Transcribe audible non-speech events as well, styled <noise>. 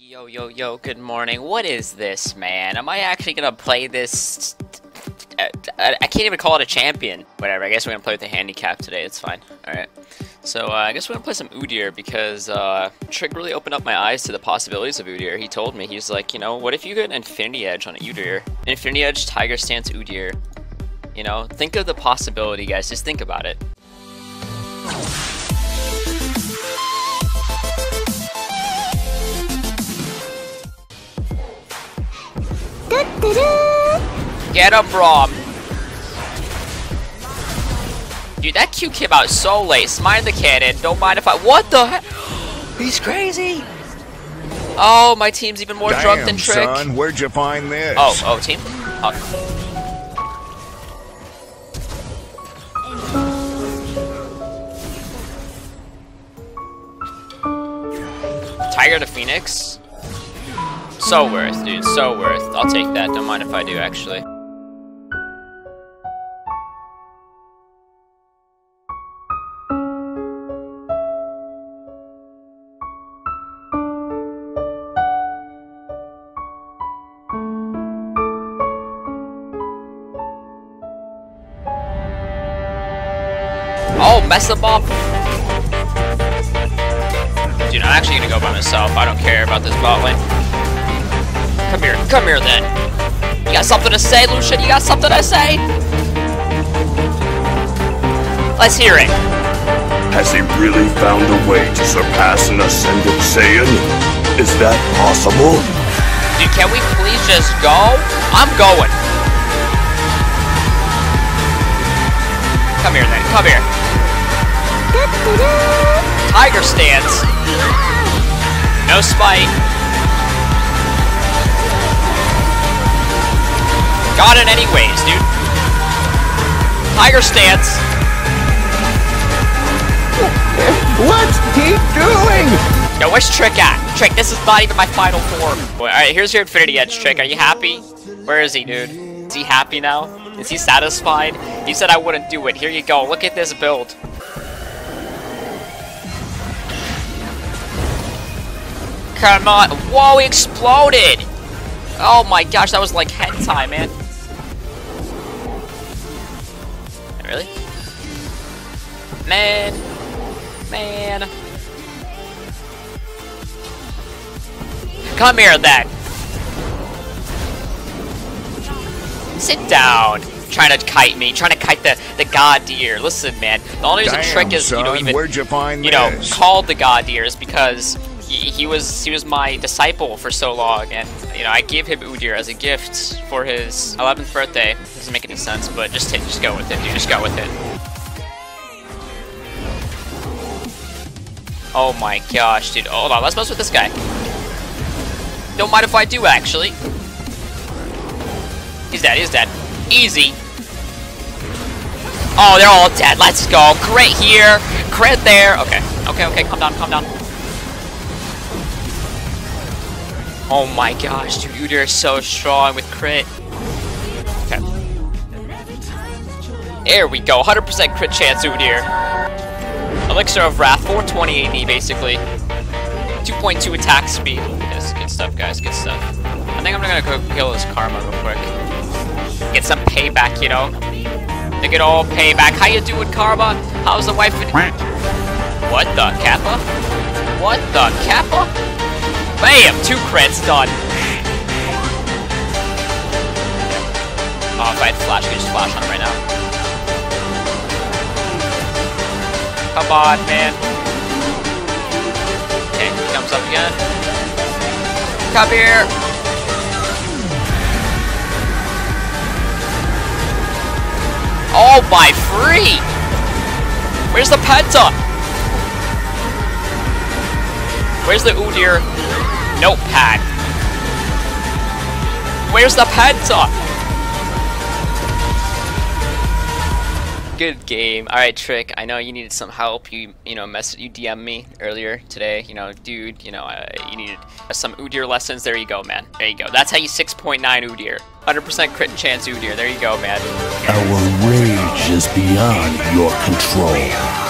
Yo, yo, yo, good morning. What is this, man? Am I actually gonna play this? I, I can't even call it a champion. Whatever, I guess we're gonna play with the handicap today. It's fine. Alright. So, uh, I guess we're gonna play some Udyr because, uh, Trick really opened up my eyes to the possibilities of Udyr. He told me, he's like, you know, what if you get an Infinity Edge on Udyr? Infinity Edge, Tiger Stance, Udyr. You know, think of the possibility, guys. Just think about it. Get him, Braum! Dude, that Q came out so late. Smite the cannon. Don't mind if I- What the heck? <gasps> He's crazy! Oh, my team's even more Damn, drunk than Trick. son, where'd you find this? Oh, oh, team? Oh. Tiger to Phoenix? So worth, dude, so worth. I'll take that, don't mind if I do, actually. Oh, mess up! Dude, I'm actually gonna go by myself. I don't care about this bot lane. Come here, come here then. You got something to say, Lucian? You got something to say? Let's hear it. Has he really found a way to surpass an Ascended Saiyan? Is that possible? Dude, can we please just go? I'm going. Come here then, come here. Tiger stance. No Smite. Got it anyways, dude. Tiger stance. What's he doing! Yo, where's Trick at? Trick, this is not even my final form. Alright, here's your Infinity Edge, Trick. Are you happy? Where is he, dude? Is he happy now? Is he satisfied? He said I wouldn't do it. Here you go. Look at this build. Come on. Whoa, he exploded! Oh my gosh, that was like head time, man. Really? Man. Man. Come here then. Sit down. Trying to kite me. Trying to kite the, the Godyr. Listen, man. The only reason Damn, Trick is, son, you know, even where'd you find you know, this? called the Godyr is because he, was he was my disciple for so long, and you know I gave him Udyr as a gift for his 11th birthday. Doesn't make any sense, but just take, just go with it, dude. Just go with it. Oh my gosh, dude. Hold on, let's mess with this guy. Don't mind if I do, actually. He's dead, he's dead. Easy. Oh, they're all dead. Let's go. Crit here. Crit there. Okay. Okay, okay. Calm down, calm down. Oh my gosh, dude. Udyr is so strong with crit. Okay. There we go. 100% crit chance, Udyr. Elixir of Wrath, 420 AD, basically. 2.2 attack speed. Yes, good stuff, guys. Good stuff. I think I'm gonna go kill this Karma real quick. Get some payback, you know? They get all payback. How you doing, Karma? How's the wife? What the Kappa? What the Kappa? Bam! Two crits done. Oh, if I had flash, I could just flash on him right now. Come on, man. Okay, he comes up again. Come here. Oh, by free! Where's the Penta? Where's the Udyr notepad? Where's the Penta? Good game. All right, Trick. I know you needed some help. You, you know, mess you DM me earlier today. You know, dude. You know, uh, you needed some Udyr lessons. There you go, man. There you go. That's how you 6.9 Udyr. 100% crit chance Udyr. There you go, man. Our rage is beyond your control.